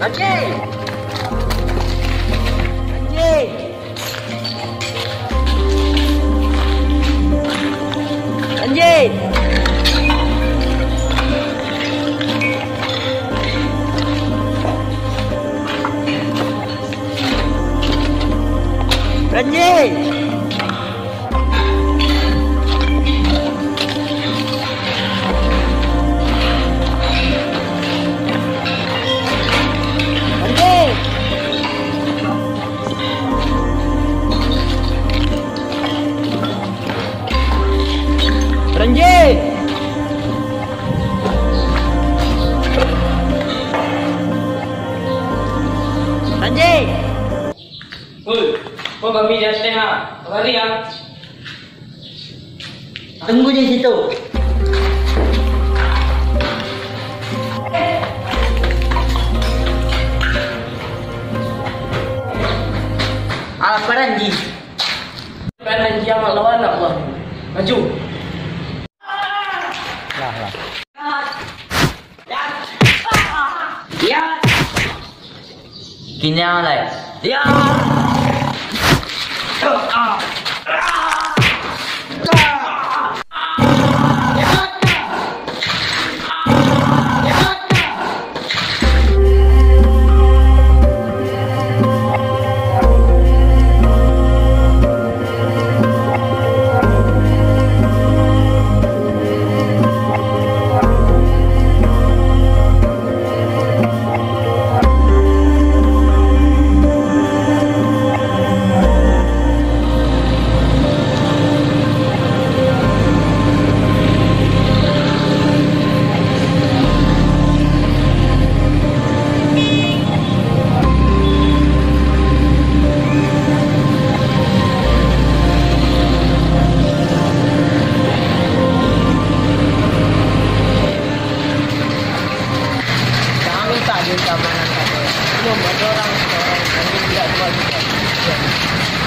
Anh Nhi. Anh Nhi. Anh Nhi. Anh Nhi. Ya. Tunggu di situ. Alah peranji. Kan dia lawan apa? Maju. Lah lah. Ya. Kini alai. Ya. Kami Belum ada orang orang kami tidak buat juga.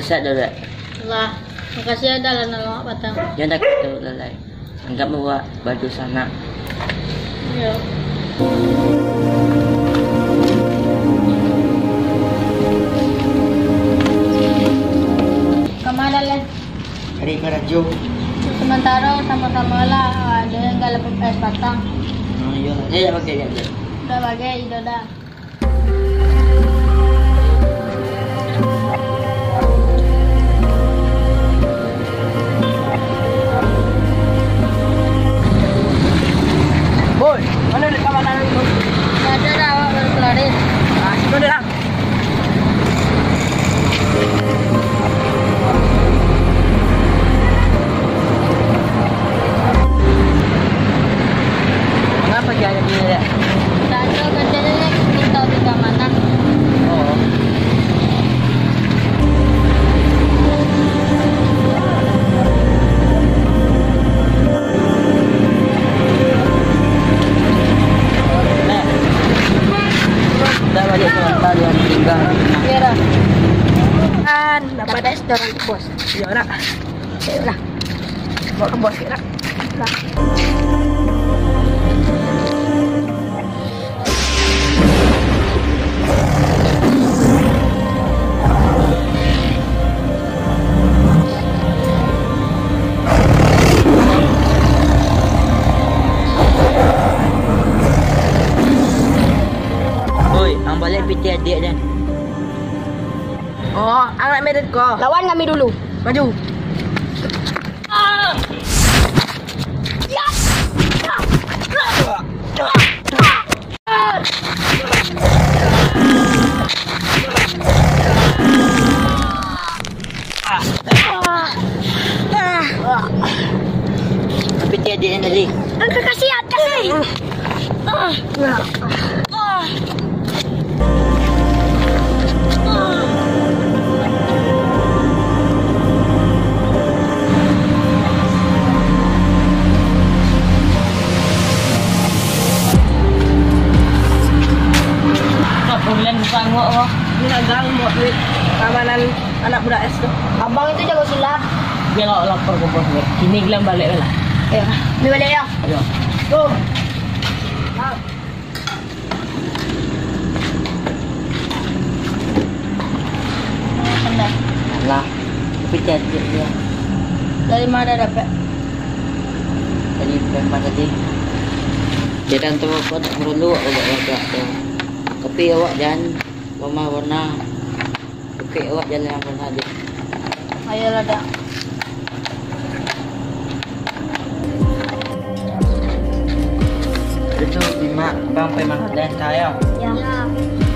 Desat dah dah. Lah, makasih ada lah nolong patang. Jangan tak kata lalai. Anggap bawa baju sana. Yo. Kemana lah? Hari ke. Sementara sama-sama lah ada yang gak lepet es patang. Oh iya. Dia dah pakai dia. Udah bagai, udah dah. Boy, mana dia kawan Bawa ke bos sikit. Lah. Oi, ang balik piti adik dan. Oh, anak medan kau. Lawan kami dulu. Maju. Piti adik dan tadi. Angkat kasih kasih. Tak Biar kau bos ni. Kini gelam balik lah. Ya. Ni balik ya. Ya. Go. Lah. Piti adik dia. Dari mana dapat? Tadi memang tadi. Dia dan tu apa tak perlu awak tu. Tapi awak jangan warna warna. Okey awak jalan yang warna adik. Ayolah dah. Itu lima bang memang dan saya. Ya.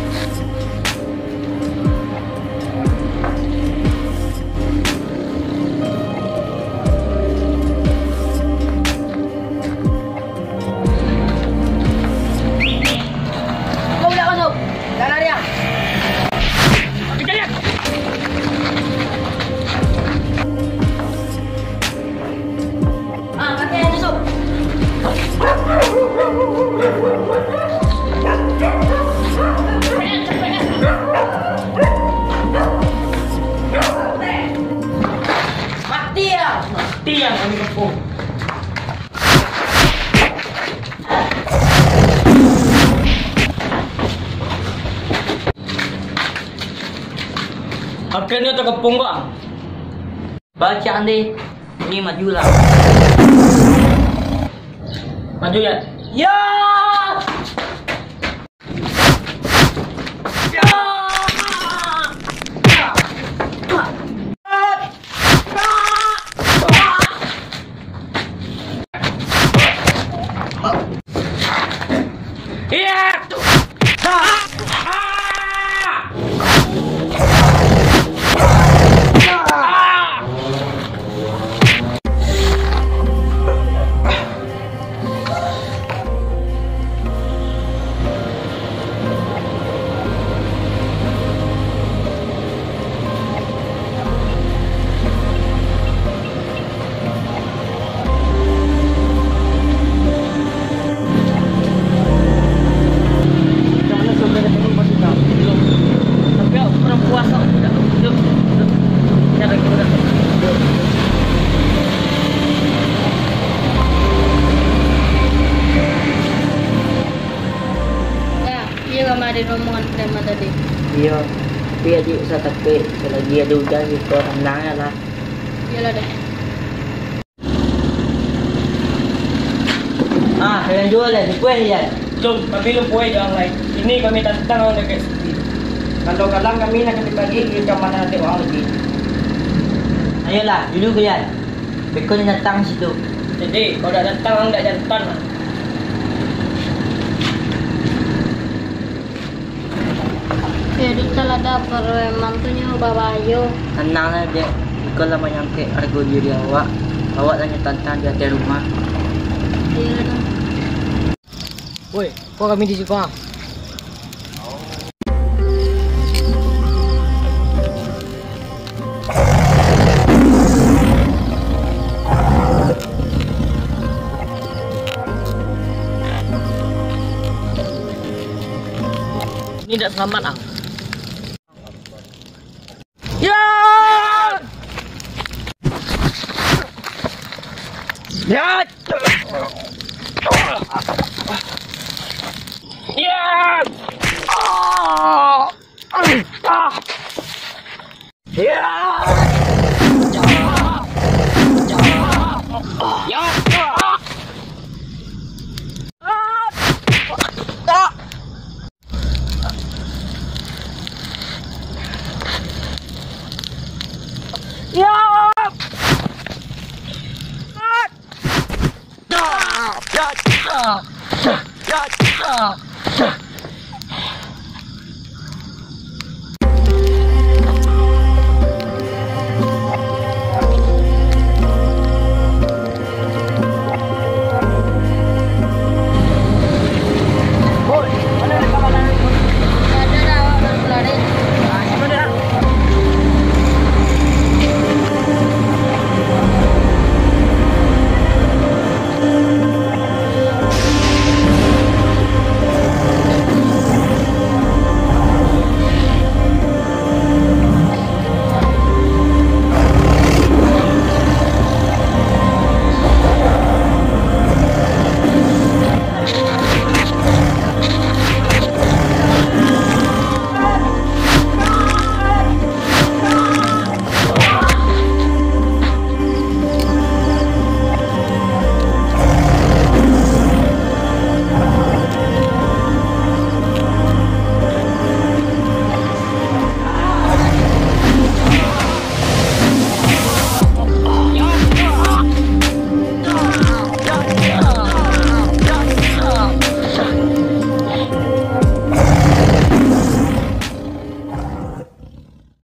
Akhirnya terkepung bang. Baca andi. Ini majulah. Maju ya. Ya. Iya. Tapi adik saya takut selagi ada hujan kita tenang lah. Iyalah dah. Ah, kalian jual lah, kuih ya. Jom, kami lupa jangan lain. Ini kami tantang orang dekat sini. Kalau kalang kami nak kami bagi ke mana nanti orang lagi. Ayolah, dulu kalian. Bekon datang situ. Jadi, kalau dah datang orang tak jantan. Jadi telah ada preman tu nyawa babayo. Tenang lah dia. Bekon lah menyangkut harga diri awak. Awak tanya tantang di atas rumah. Dah. Woi, kau kami di sini. Ini tidak selamat ah. Ya! Ya. Ya. Ah. Ah. Ya. Ya.